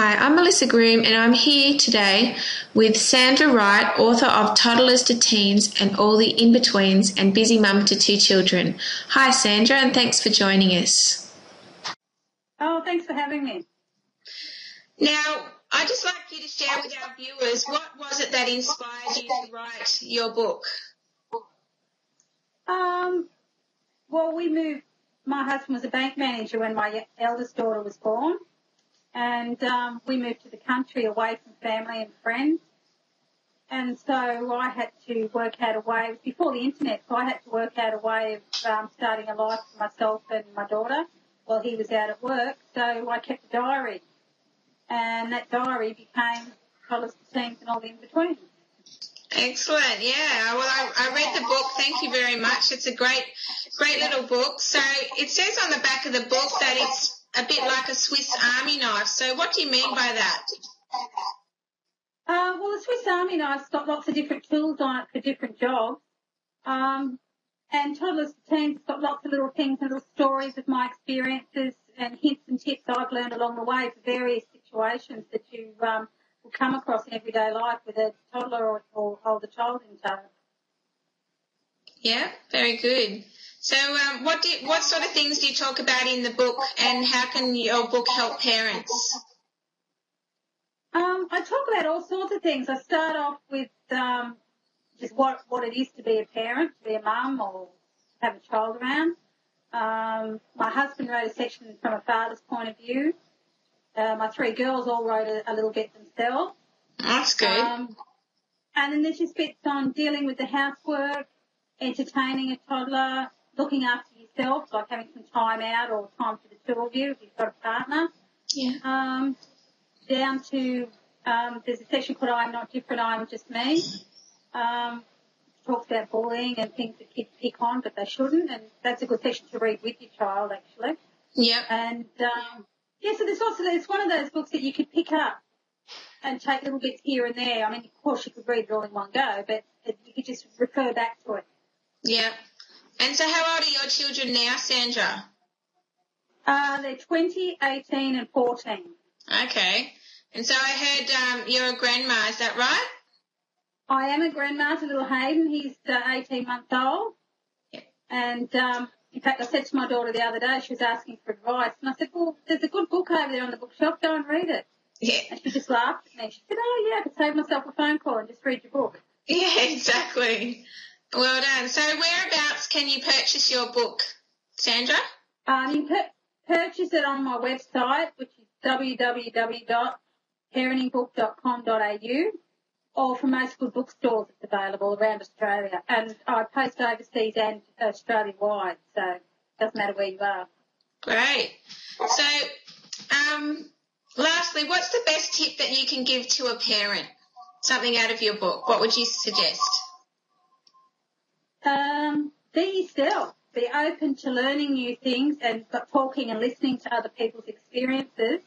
Hi, I'm Melissa Groom and I'm here today with Sandra Wright, author of Toddlers to Teens and All the In-Betweens and Busy Mum to Two Children. Hi Sandra and thanks for joining us. Oh, thanks for having me. Now, I'd just like you to share with our viewers what was it that inspired you to write your book? Um, well, we moved, my husband was a bank manager when my eldest daughter was born and um, we moved to the country away from family and friends. And so I had to work out a way, it was before the internet, so I had to work out a way of um, starting a life for myself and my daughter while he was out at work. So I kept a diary. And that diary became to Teens and all the in-between. Excellent. Yeah. Well, I, I read the book. Thank you very much. It's a great, great little book. So it says on the back of the book that it's a bit like a Swiss Army knife. So what do you mean by that? Uh, well, the Swiss Army knife's got lots of different tools on it for different jobs. Um, and Toddlers to Teens got lots of little things and little stories of my experiences and hints and tips I've learned along the way for various situations that you um, will come across in everyday life with a toddler or, or older child in tow. Yeah, very good. So, um, what do what sort of things do you talk about in the book, and how can your book help parents? Um, I talk about all sorts of things. I start off with um, just what what it is to be a parent, to be a mum, or have a child around. Um, my husband wrote a section from a father's point of view. Uh, my three girls all wrote a, a little bit themselves. That's good. Um, and then there's just bits on dealing with the housework, entertaining a toddler, looking after yourself, like having some time out or time for the two of you if you've got a partner. Yeah. Um, down to um, there's a section called I'm Not Different, I'm Just Me. Um, talks about bullying and things that kids pick on, but they shouldn't, and that's a good section to read with your child, actually. Yeah. And um, yeah, so there's also it's one of those books that you could pick up and take little bits here and there. I mean, of course, you could read it all in one go, but you could just refer back to it. Yeah. And so how old are your children now, Sandra? Uh, they're 20, 18 and 14. Okay. And so I heard um, you're a grandma, is that right? I am a grandma to little Hayden. He's uh, 18 months old. Yep. And um, in fact, I said to my daughter the other day, she was asking for advice, and I said, well, there's a good book over there on the bookshelf. Go and read it. Yeah. And she just laughed at me. She said, oh, yeah, I could save myself a phone call and just read your book. Yeah, exactly. Well done. So whereabouts can you purchase your book, Sandra? Um, you can purchase it on my website, which is www.parentingbook.com.au or from most good bookstores it's available around Australia. And I post overseas and Australia wide, so it doesn't matter where you are. Great. So, um, lastly, what's the best tip that you can give to a parent? Something out of your book. What would you suggest? Um, be yourself. Be open to learning new things and talking and listening to other people's experiences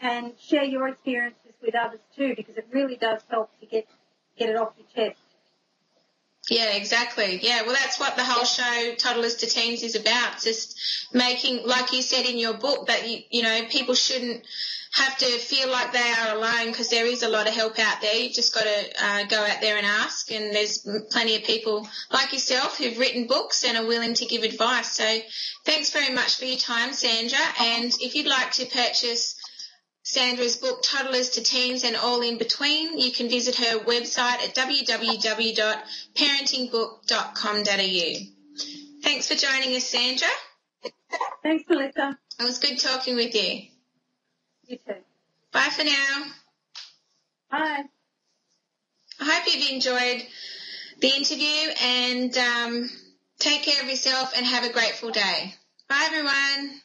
and share your experiences with others too because it really does help to get, get it off your chest. Yeah, exactly. Yeah, well, that's what the whole show, Toddlers to Teens, is about. Just making, like you said in your book, that you, you know, people shouldn't have to feel like they are alone because there is a lot of help out there. You've just got to uh, go out there and ask, and there's plenty of people like yourself who've written books and are willing to give advice. So, thanks very much for your time, Sandra. And if you'd like to purchase Sandra's book, Toddlers to Teens and All in Between. You can visit her website at www.parentingbook.com.au. Thanks for joining us, Sandra. Thanks, Melissa. It was good talking with you. You too. Bye for now. Bye. I hope you've enjoyed the interview and um, take care of yourself and have a grateful day. Bye, everyone.